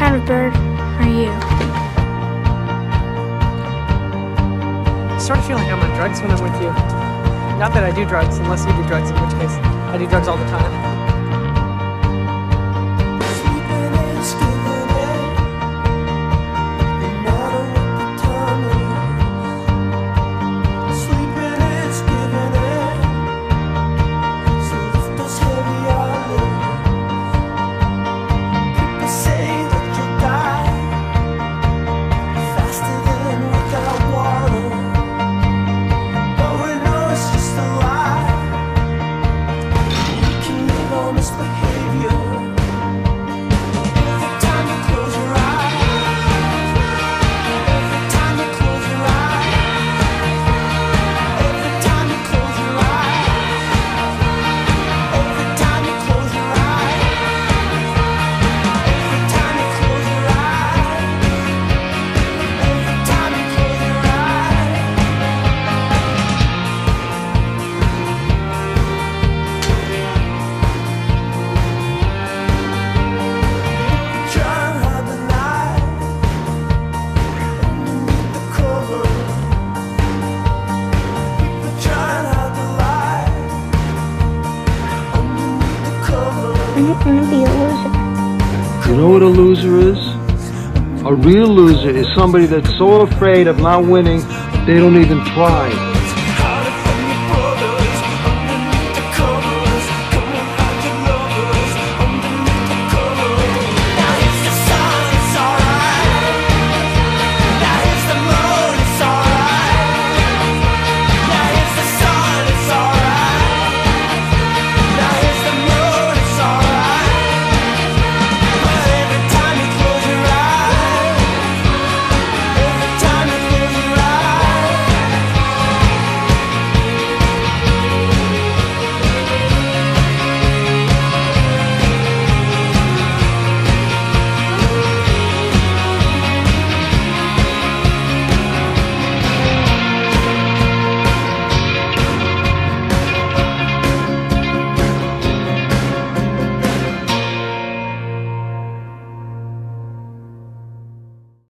kind of bird are you? I sort of feel like I'm on drugs when I'm with you. Not that I do drugs, unless you do drugs, in which case I do drugs all the time. I'm gonna be a loser. You know what a loser is? A real loser is somebody that's so afraid of not winning, they don't even try.